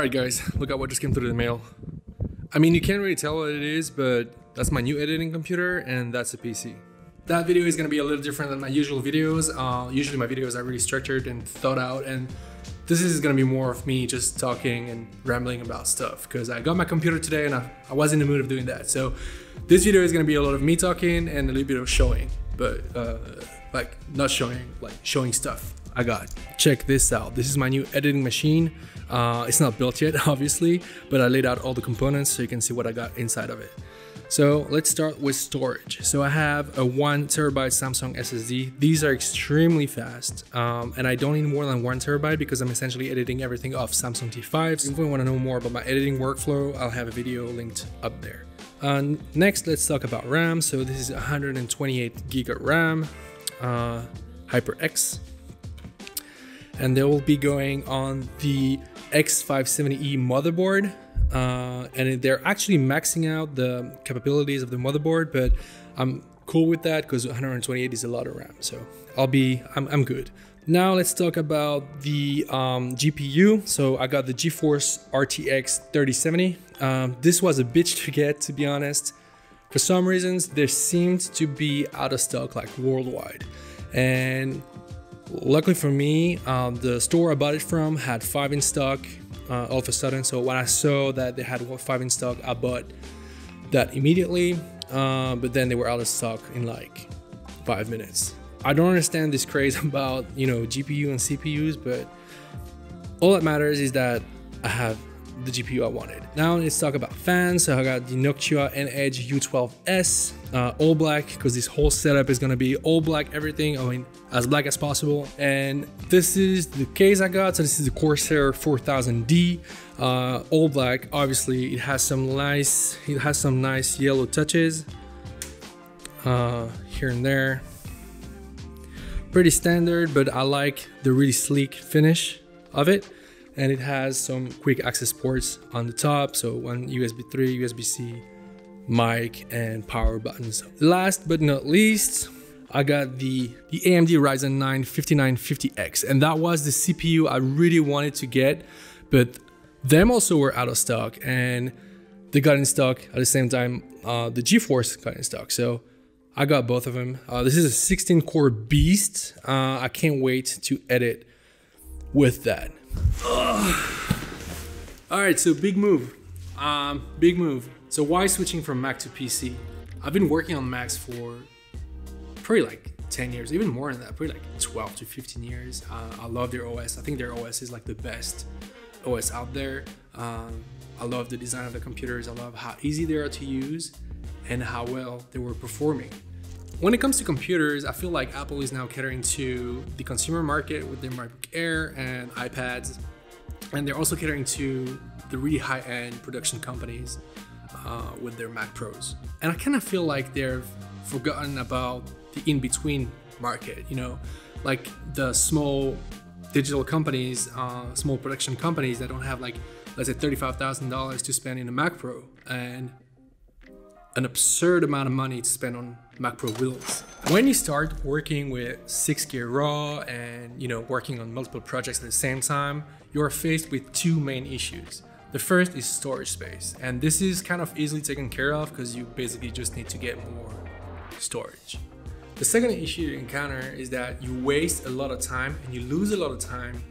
Alright guys, look at what just came through the mail. I mean, you can't really tell what it is, but that's my new editing computer and that's a PC. That video is gonna be a little different than my usual videos. Uh, usually my videos are really structured and thought out and this is gonna be more of me just talking and rambling about stuff because I got my computer today and I, I was in the mood of doing that. So this video is gonna be a lot of me talking and a little bit of showing, but uh, like not showing, like showing stuff I got. Check this out. This is my new editing machine. Uh, it's not built yet, obviously, but I laid out all the components so you can see what I got inside of it. So let's start with storage. So I have a one terabyte Samsung SSD. These are extremely fast um, and I don't need more than one terabyte because I'm essentially editing everything off Samsung T5s. If you want to know more about my editing workflow, I'll have a video linked up there. Uh, next, let's talk about RAM. So this is 128 gig of RAM, uh, HyperX, and they will be going on the X570E motherboard. Uh, and they're actually maxing out the capabilities of the motherboard, but I'm cool with that because 128 is a lot of RAM. So I'll be, I'm, I'm good. Now let's talk about the um, GPU. So I got the GeForce RTX 3070. Um, this was a bitch to get, to be honest. For some reasons, there seemed to be out of stock like worldwide. And luckily for me, um, the store I bought it from had five in stock uh, all of a sudden. So when I saw that they had five in stock, I bought that immediately. Uh, but then they were out of stock in like five minutes. I don't understand this craze about you know GPU and CPUs, but all that matters is that I have the GPU I wanted. Now let's talk about fans. So I got the Noctua NH-U12S, uh, all black, because this whole setup is gonna be all black everything, I mean, as black as possible. And this is the case I got. So this is the Corsair 4000D, uh, all black. Obviously it has some nice, it has some nice yellow touches uh, here and there. Pretty standard, but I like the really sleek finish of it and it has some quick access ports on the top. So one USB 3, USB C, mic, and power buttons. Last but not least, I got the, the AMD Ryzen 9 5950X, and that was the CPU I really wanted to get, but them also were out of stock, and they got in stock at the same time uh, the GeForce got in stock. So I got both of them. Uh, this is a 16 core beast. Uh, I can't wait to edit with that. Ugh. All right, so big move. Um, big move. So why switching from Mac to PC? I've been working on Macs for probably like 10 years, even more than that, probably like 12 to 15 years. Uh, I love their OS. I think their OS is like the best OS out there. Um, I love the design of the computers. I love how easy they are to use and how well they were performing. When it comes to computers, I feel like Apple is now catering to the consumer market with their MacBook Air and iPads, and they're also catering to the really high-end production companies uh, with their Mac Pros. And I kind of feel like they've forgotten about the in-between market. You know, like the small digital companies, uh, small production companies that don't have like let's say thirty-five thousand dollars to spend in a Mac Pro and an absurd amount of money to spend on Mac Pro wheels. When you start working with 6 gear raw and you know working on multiple projects at the same time, you're faced with two main issues. The first is storage space, and this is kind of easily taken care of because you basically just need to get more storage. The second issue you encounter is that you waste a lot of time and you lose a lot of time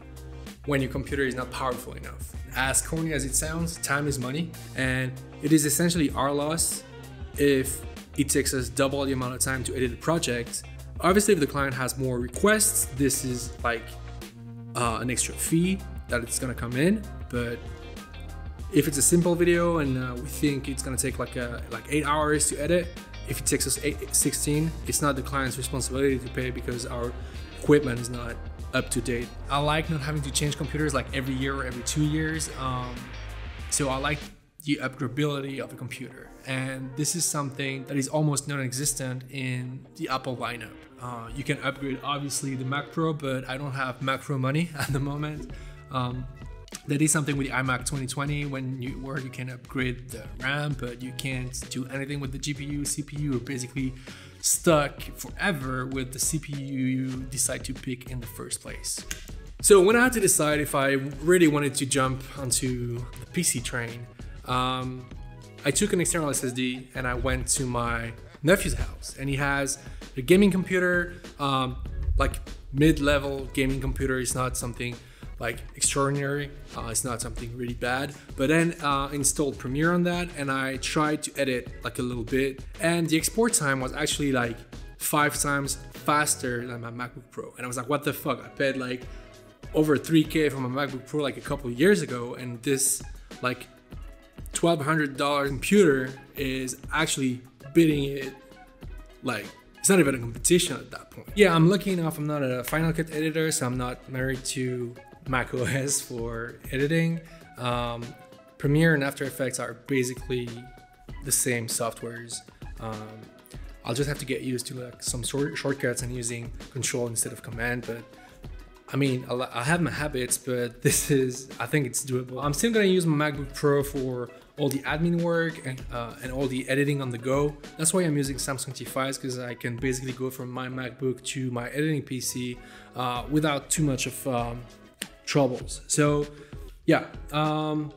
when your computer is not powerful enough. As corny as it sounds, time is money, and it is essentially our loss if it takes us double the amount of time to edit a project. Obviously, if the client has more requests, this is like uh, an extra fee that it's gonna come in. But if it's a simple video and uh, we think it's gonna take like a, like eight hours to edit, if it takes us eight, 16, it's not the client's responsibility to pay because our equipment is not up to date. I like not having to change computers like every year or every two years. Um, so I like the upgradability of a computer. And this is something that is almost non-existent in the Apple lineup. Uh, you can upgrade obviously the Mac Pro, but I don't have Mac Pro money at the moment. Um, that is something with the iMac 2020 when you where you can upgrade the RAM, but you can't do anything with the GPU, CPU. You're basically stuck forever with the CPU you decide to pick in the first place. So when I had to decide if I really wanted to jump onto the PC train, um, I took an external SSD and I went to my nephew's house, and he has a gaming computer, um, like mid-level gaming computer. It's not something like extraordinary. Uh, it's not something really bad. But then uh, installed Premiere on that, and I tried to edit like a little bit, and the export time was actually like five times faster than my MacBook Pro. And I was like, what the fuck? I paid like over 3K for my MacBook Pro like a couple years ago, and this like $1,200 computer is actually beating it like it's not even a competition at that point. Yeah, I'm lucky enough I'm not a Final Cut editor, so I'm not married to Mac OS for editing. Um, Premiere and After Effects are basically the same softwares. Um, I'll just have to get used to like some short shortcuts and using Control instead of Command, but I mean, I have my habits, but this is, I think it's doable. I'm still gonna use my MacBook Pro for all the admin work and, uh, and all the editing on the go. That's why I'm using Samsung T5s because I can basically go from my MacBook to my editing PC uh, without too much of um, troubles. So yeah, um,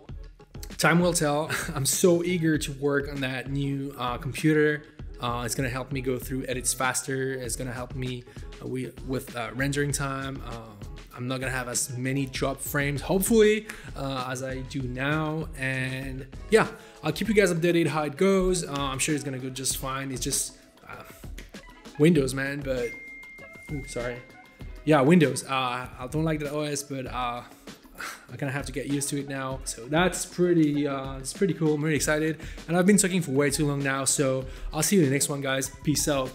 time will tell. I'm so eager to work on that new uh, computer. Uh, it's gonna help me go through edits faster. It's gonna help me uh, with uh, rendering time. I'm not gonna have as many drop frames, hopefully, uh, as I do now. And yeah, I'll keep you guys updated how it goes. Uh, I'm sure it's gonna go just fine. It's just uh, Windows, man. But ooh, sorry, yeah, Windows. Uh, I don't like the OS, but uh, I'm gonna have to get used to it now. So that's pretty, uh, it's pretty cool. I'm really excited, and I've been talking for way too long now. So I'll see you in the next one, guys. Peace out.